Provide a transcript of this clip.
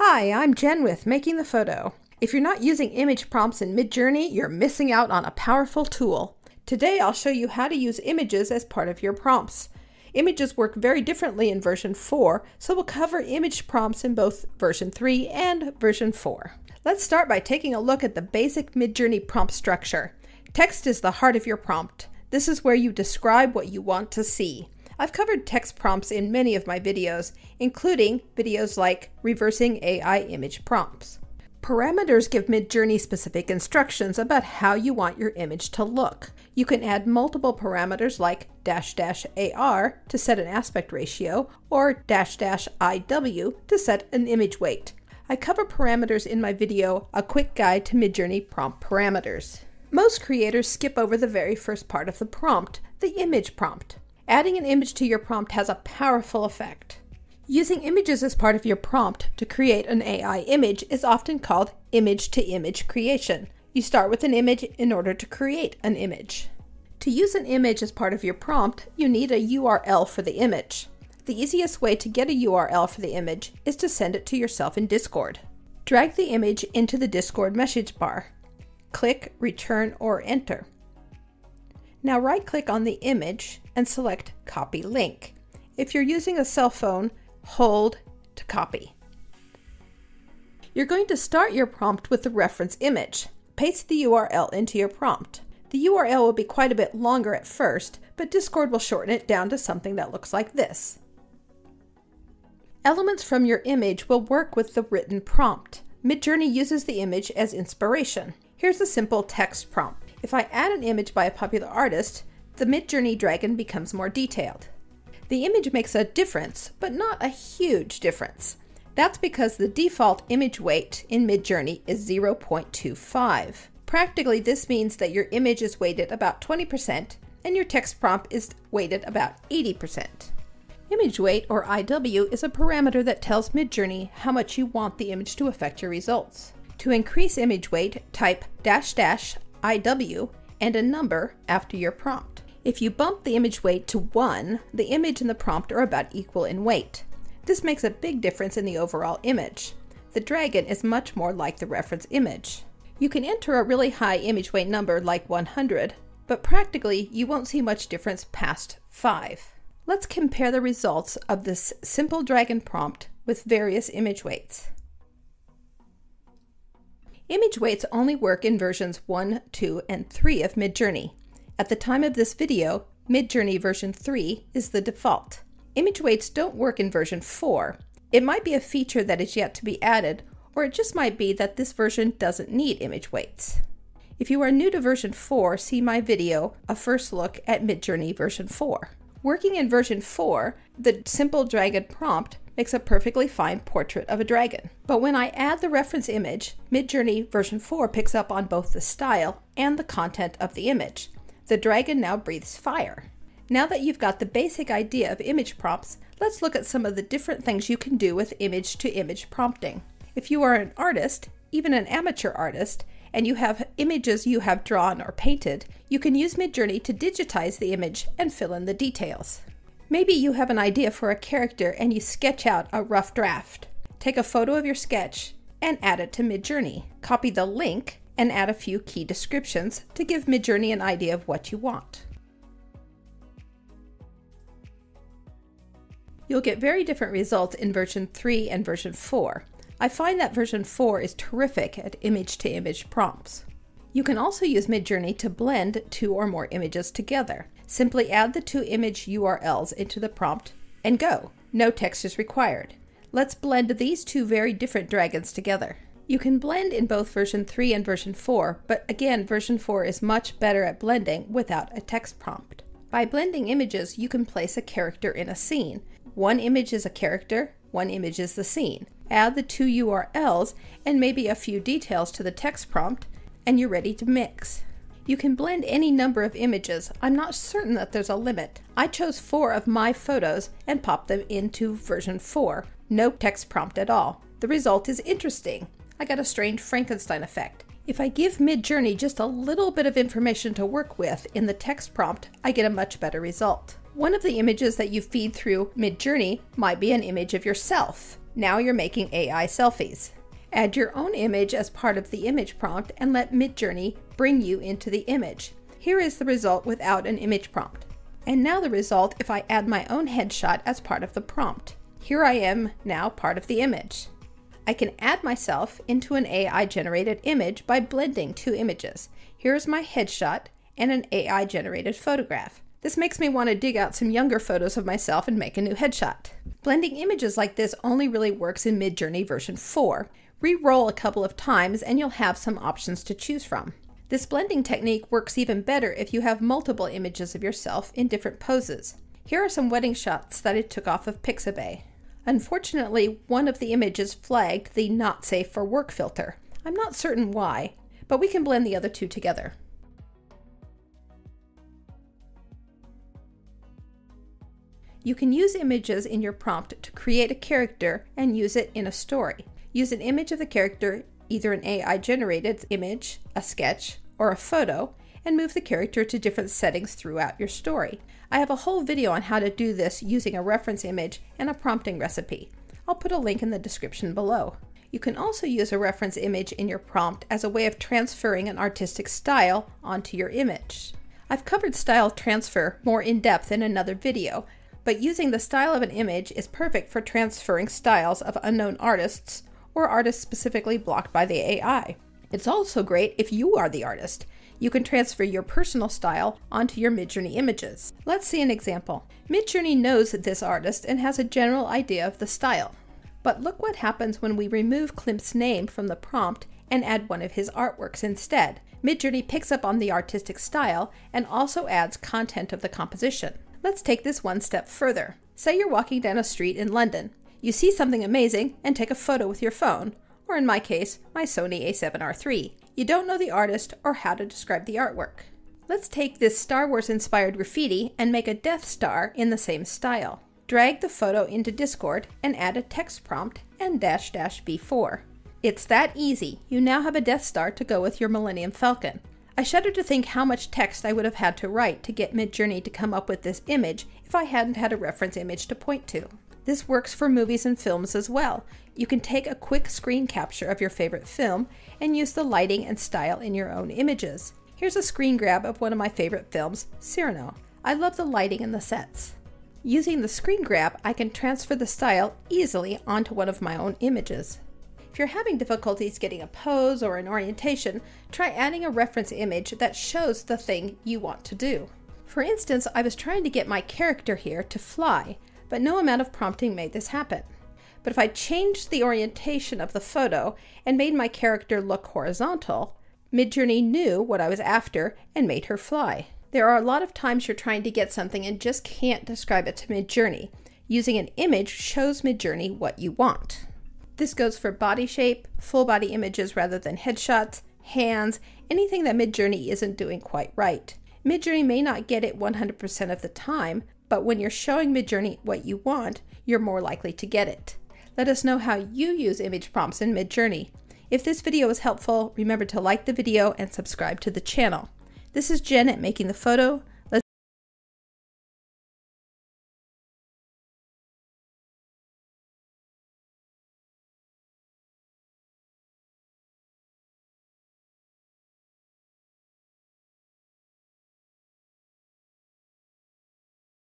Hi, I'm Jenn with Making the Photo. If you're not using image prompts in Midjourney, you're missing out on a powerful tool. Today I'll show you how to use images as part of your prompts. Images work very differently in version 4, so we'll cover image prompts in both version 3 and version 4. Let's start by taking a look at the basic Midjourney prompt structure. Text is the heart of your prompt. This is where you describe what you want to see. I've covered text prompts in many of my videos, including videos like Reversing AI Image Prompts. Parameters give Midjourney specific instructions about how you want your image to look. You can add multiple parameters like dash dash AR to set an aspect ratio or dash dash IW to set an image weight. I cover parameters in my video, A Quick Guide to Midjourney Prompt Parameters. Most creators skip over the very first part of the prompt, the image prompt. Adding an image to your prompt has a powerful effect. Using images as part of your prompt to create an AI image is often called image to image creation. You start with an image in order to create an image. To use an image as part of your prompt, you need a URL for the image. The easiest way to get a URL for the image is to send it to yourself in Discord. Drag the image into the Discord message bar. Click Return or Enter. Now right click on the image and select Copy Link. If you're using a cell phone, hold to copy. You're going to start your prompt with the reference image. Paste the URL into your prompt. The URL will be quite a bit longer at first, but Discord will shorten it down to something that looks like this. Elements from your image will work with the written prompt. Midjourney uses the image as inspiration. Here's a simple text prompt. If I add an image by a popular artist, the Midjourney dragon becomes more detailed. The image makes a difference, but not a huge difference. That's because the default image weight in Midjourney is 0.25. Practically, this means that your image is weighted about 20% and your text prompt is weighted about 80%. Image weight, or IW, is a parameter that tells Midjourney how much you want the image to affect your results. To increase image weight, type dash dash IW and a number after your prompt. If you bump the image weight to 1, the image and the prompt are about equal in weight. This makes a big difference in the overall image. The dragon is much more like the reference image. You can enter a really high image weight number like 100, but practically you won't see much difference past 5. Let's compare the results of this simple dragon prompt with various image weights. Image weights only work in versions 1, 2, and 3 of Midjourney. At the time of this video, Midjourney version 3 is the default. Image weights don't work in version 4. It might be a feature that is yet to be added, or it just might be that this version doesn't need image weights. If you are new to version 4, see my video, A First Look at Midjourney version 4. Working in version 4, the simple dragon prompt makes a perfectly fine portrait of a dragon. But when I add the reference image, Midjourney version 4 picks up on both the style and the content of the image. The dragon now breathes fire. Now that you've got the basic idea of image prompts, let's look at some of the different things you can do with image to image prompting. If you are an artist, even an amateur artist, and you have images you have drawn or painted, you can use Midjourney to digitize the image and fill in the details. Maybe you have an idea for a character and you sketch out a rough draft. Take a photo of your sketch and add it to Midjourney. Copy the link and add a few key descriptions to give Midjourney an idea of what you want. You'll get very different results in version 3 and version 4. I find that version 4 is terrific at image to image prompts. You can also use Midjourney to blend two or more images together. Simply add the two image URLs into the prompt and go. No text is required. Let's blend these two very different dragons together. You can blend in both version 3 and version 4, but again, version 4 is much better at blending without a text prompt. By blending images, you can place a character in a scene. One image is a character, one image is the scene. Add the two URLs and maybe a few details to the text prompt, and you're ready to mix. You can blend any number of images. I'm not certain that there's a limit. I chose four of my photos and popped them into version 4. No text prompt at all. The result is interesting. I got a strange Frankenstein effect. If I give Midjourney just a little bit of information to work with in the text prompt, I get a much better result. One of the images that you feed through Midjourney might be an image of yourself. Now you're making AI selfies. Add your own image as part of the image prompt and let Midjourney bring you into the image. Here is the result without an image prompt. And now the result if I add my own headshot as part of the prompt. Here I am now part of the image. I can add myself into an AI generated image by blending two images. Here's my headshot and an AI generated photograph. This makes me want to dig out some younger photos of myself and make a new headshot. Blending images like this only really works in Midjourney version 4. Re-roll a couple of times and you'll have some options to choose from. This blending technique works even better if you have multiple images of yourself in different poses. Here are some wedding shots that I took off of Pixabay. Unfortunately, one of the images flagged the not safe for work filter. I'm not certain why, but we can blend the other two together. You can use images in your prompt to create a character and use it in a story. Use an image of the character, either an AI generated image, a sketch, or a photo, and move the character to different settings throughout your story. I have a whole video on how to do this using a reference image and a prompting recipe. I'll put a link in the description below. You can also use a reference image in your prompt as a way of transferring an artistic style onto your image. I've covered style transfer more in depth in another video, but using the style of an image is perfect for transferring styles of unknown artists or artists specifically blocked by the AI. It's also great if you are the artist. You can transfer your personal style onto your Midjourney images. Let's see an example. Midjourney knows this artist and has a general idea of the style. But look what happens when we remove Klimt's name from the prompt and add one of his artworks instead. Midjourney picks up on the artistic style and also adds content of the composition. Let's take this one step further. Say you're walking down a street in London. You see something amazing and take a photo with your phone, or in my case, my Sony a7R III. You don't know the artist or how to describe the artwork. Let's take this Star Wars inspired graffiti and make a Death Star in the same style. Drag the photo into Discord and add a text prompt and dash dash V4. It's that easy. You now have a Death Star to go with your Millennium Falcon. I shudder to think how much text I would have had to write to get Midjourney to come up with this image if I hadn't had a reference image to point to. This works for movies and films as well. You can take a quick screen capture of your favorite film and use the lighting and style in your own images. Here's a screen grab of one of my favorite films, Cyrano. I love the lighting and the sets. Using the screen grab, I can transfer the style easily onto one of my own images. If you're having difficulties getting a pose or an orientation, try adding a reference image that shows the thing you want to do. For instance, I was trying to get my character here to fly, but no amount of prompting made this happen. But if I changed the orientation of the photo and made my character look horizontal, Midjourney knew what I was after and made her fly. There are a lot of times you're trying to get something and just can't describe it to Midjourney. Using an image shows Midjourney what you want. This goes for body shape, full body images rather than headshots, hands, anything that Midjourney isn't doing quite right. Midjourney may not get it 100% of the time, but when you're showing Midjourney what you want, you're more likely to get it. Let us know how you use image prompts in Midjourney. If this video was helpful, remember to like the video and subscribe to the channel. This is Jenn at Making the Photo.